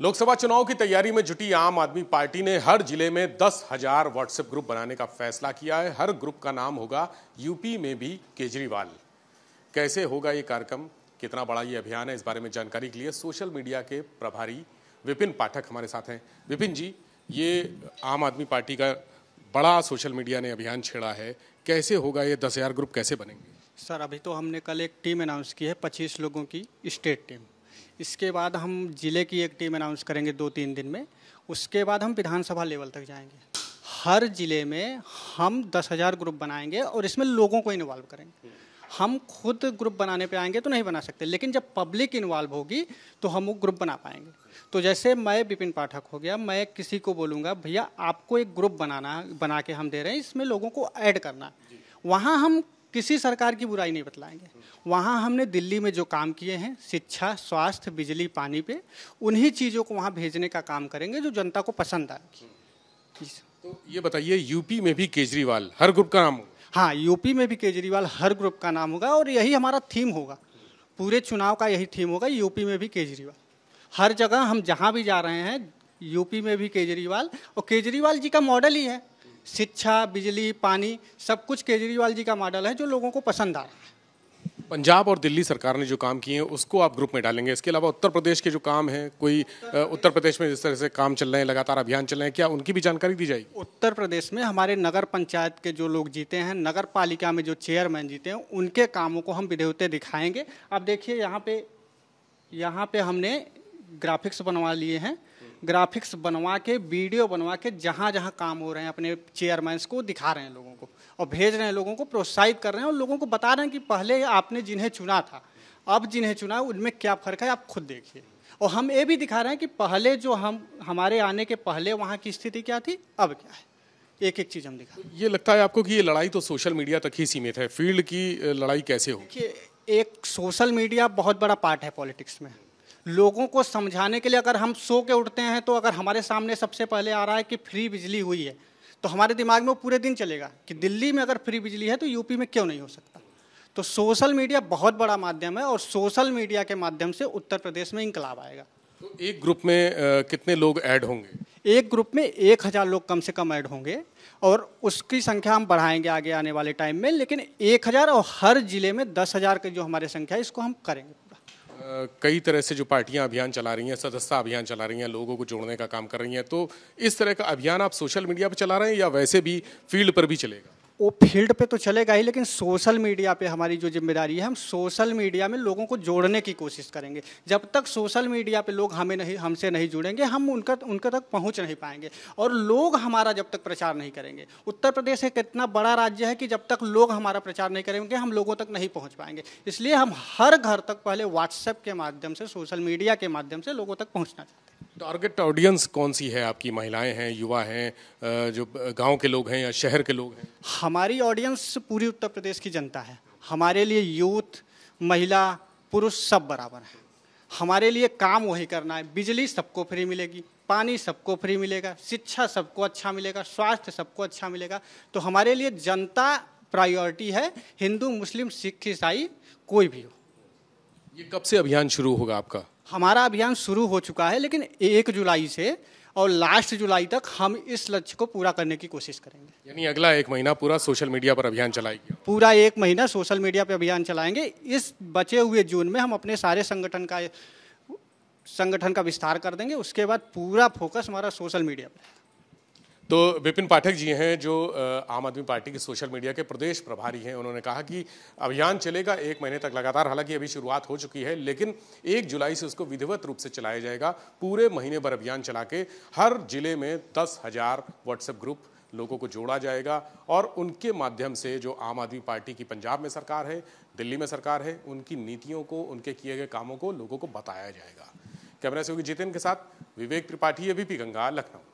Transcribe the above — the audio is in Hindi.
लोकसभा चुनाव की तैयारी में जुटी आम आदमी पार्टी ने हर ज़िले में दस हज़ार व्हाट्सएप ग्रुप बनाने का फैसला किया है। हर ग्रुप का नाम होगा यूपी में भी केजरीवाल। कैसे होगा ये कार्यक्रम? कितना बड़ा ये अभियान है? इस बारे में जानकारी के लिए सोशल मीडिया के प्रभारी विपिन पाठक हमारे साथ हैं। विपिन जी, ये आम आदमी पार्टी का बड़ा सोशल मीडिया ने अभियान छेड़ा है। कैसे होगा ये दस हज़ार ग्रुप कैसे बनेंगे? सर, अभी तो हमने कल एक टीम अनाउंस की है, पच्चीस लोगों की स्टेट टीम। इसके बाद हम ज़िले की एक टीम अनाउंस करेंगे दो तीन दिन में। उसके बाद हम विधानसभा लेवल तक जाएँगे। हर ज़िले में हम दस हज़ार ग्रुप बनाएँगे और इसमें लोगों को इन्वॉल्व करेंगे। हम खुद ग्रुप बनाने पे आएँगे तो नहीं बना सकते लेकिन जब पब्लिक इन्वॉल्व होगी तो हम वो ग्रुप बना पाएँगे। तो जैसे मैं विपिन पाठक हो गया मैं किसी को बोलूँगा भैया आपको एक ग्रुप बनाना बना के हम दे रहे हैं इसमें लोगों को ऐड करना। वहाँ हम किसी सरकार की बुराई नहीं बतलाएँगे। वहाँ हमने दिल्ली में जो काम किए हैं शिक्षा स्वास्थ्य बिजली पानी पे उन्हीं चीज़ों को वहाँ भेजने का काम करेंगे जो जनता को पसंद आएगी। तो ये बताइए यूपी में भी केजरीवाल हर ग्रुप का नाम हाँ यूपी में भी केजरीवाल हर ग्रुप का नाम होगा और यही हमारा थीम होगा। पूरे चुनाव का यही थीम होगा यूपी में भी केजरीवाल। हर जगह हम जहाँ भी जा रहे हैं यूपी में भी केजरीवाल और केजरीवाल जी का मॉडल ही है। शिक्षा बिजली पानी सब कुछ केजरीवाल जी का मॉडल है जो लोगों को पसंद आ रहा है। पंजाब और दिल्ली सरकार ने जो काम किए हैं उसको आप ग्रुप में डालेंगे। इसके अलावा उत्तर प्रदेश के जो काम हैं कोई उत्तर प्रदेश में जिस तरह से काम चल रहे हैं लगातार अभियान चल रहे हैं क्या उनकी भी जानकारी दी जाएगी? उत्तर प्रदेश में हमारे नगर पंचायत के जो लोग जीते हैं नगर पालिका में जो चेयरमैन जीते हैं उनके कामों को हम विधेयते दिखाएँगे। अब देखिए यहाँ पे यहाँ पे हमने ग्राफिक्स बनवा लिए हैं। ग्राफिक्स बनवा के वीडियो बनवा के जहाँ जहाँ काम हो रहे हैं अपने चेयरमैन को दिखा रहे हैं लोगों को और भेज रहे हैं लोगों को प्रोत्साहित कर रहे हैं और लोगों को बता रहे हैं कि पहले आपने जिन्हें चुना था अब जिन्हें चुना उनमें क्या फ़र्क है आप खुद देखिए। और हम ये भी दिखा रहे हैं कि पहले जो हम हमारे आने के पहले वहाँ की स्थिति क्या थी अब क्या है? एक एक चीज़ हम दिखा ये लगता है आपको कि ये लड़ाई तो सोशल मीडिया तक ही सीमित है फ़ील्ड की लड़ाई कैसे हो देखिए एक सोशल मीडिया बहुत बड़ा पार्ट है पॉलिटिक्स में। लोगों को समझाने के लिए अगर हम सो के उठते हैं तो अगर हमारे सामने सबसे पहले आ रहा है कि फ्री बिजली हुई है तो हमारे दिमाग में वो पूरे दिन चलेगा कि दिल्ली में अगर फ्री बिजली है तो यूपी में क्यों नहीं हो सकता? तो सोशल मीडिया बहुत बड़ा माध्यम है और सोशल मीडिया के माध्यम से उत्तर प्रदेश में इंकलाब आएगा। तो एक ग्रुप में आ, कितने लोग ऐड होंगे? एक ग्रुप में एक हज़ार लोग कम से कम ऐड होंगे और उसकी संख्या हम बढ़ाएँगे आगे आने वाले टाइम में लेकिन एक हज़ार और हर ज़िले में दस हज़ार की जो हमारी संख्या है इसको हम करेंगे। कई तरह से जो पार्टियाँ अभियान चला रही हैं, सदस्यता अभियान चला रही हैं, लोगों को जोड़ने का काम कर रही हैं तो इस तरह का अभियान आप सोशल मीडिया पर चला रहे हैं या वैसे भी फ़ील्ड पर भी चलेगा? वो फ़ील्ड पे तो चलेगा ही, लेकिन सोशल मीडिया पे हमारी जो ज़िम्मेदारी है, हम सोशल मीडिया में लोगों को जोड़ने की कोशिश करेंगे। जब तक सोशल मीडिया पे लोग हमें नहीं, हमसे नहीं जुड़ेंगे, हम उनका, उनके तक पहुँच नहीं पाएँगे। और लोग हमारा जब तक प्रचार नहीं करेंगे, उत्तर प्रदेश एक इतना बड़ा राज्य है कि जब तक लोग हमारा प्रचार नहीं करेंगे हम लोगों तक नहीं पहुँच पाएँगे। इसलिए हम हर घर तक पहले व्हाट्सएप के माध्यम से, सोशल मीडिया के माध्यम से लोगों तक पहुँचना चाहते हैं टारगेट ऑडियंस कौन सी है आपकी? महिलाएँ हैं युवा हैं जो गाँव के लोग हैं या शहर के लोग हैं? हमारी ऑडियंस पूरी उत्तर प्रदेश की जनता है। हमारे लिए यूथ महिला पुरुष सब बराबर है। हमारे लिए काम वही करना है। बिजली सबको फ्री मिलेगी पानी सबको फ्री मिलेगा शिक्षा सबको अच्छा मिलेगा स्वास्थ्य सबको अच्छा मिलेगा। तो हमारे लिए जनता प्रायोरिटी है हिंदू मुस्लिम सिख ईसाई कोई भी हो। ये कब से अभियान शुरू होगा आपका? हमारा अभियान शुरू हो चुका है लेकिन एक जुलाई से और लास्ट जुलाई तक हम इस लक्ष्य को पूरा करने की कोशिश करेंगे। यानी अगला एक महीना पूरा सोशल मीडिया पर अभियान चलाएँगे। पूरा एक महीना सोशल मीडिया पर अभियान चलाएँगे। इस बचे हुए जून में हम अपने सारे संगठन का संगठन का विस्तार कर देंगे। उसके बाद पूरा फोकस हमारा सोशल मीडिया पर तो विपिन पाठक जी हैं जो आम आदमी पार्टी के सोशल मीडिया के प्रदेश प्रभारी हैं। उन्होंने कहा कि अभियान चलेगा, एक महीने तक लगातार, हालाँकि अभी शुरुआत हो चुकी है, लेकिन एक जुलाई से उसको विधिवत रूप से चलाया जाएगा। पूरे महीने भर अभियान चला के हर ज़िले में दस हज़ार व्हाट्सएप ग्रुप लोगों को जोड़ा जाएगा और उनके माध्यम से जो आम आदमी पार्टी की पंजाब में सरकार है, दिल्ली में सरकार है, उनकी नीतियों को, उनके किए गए कामों को लोगों को बताया जाएगा। कैमरा से होगी जितेन के साथ विवेक त्रिपाठी, एबीपी गंगा, लखनऊ।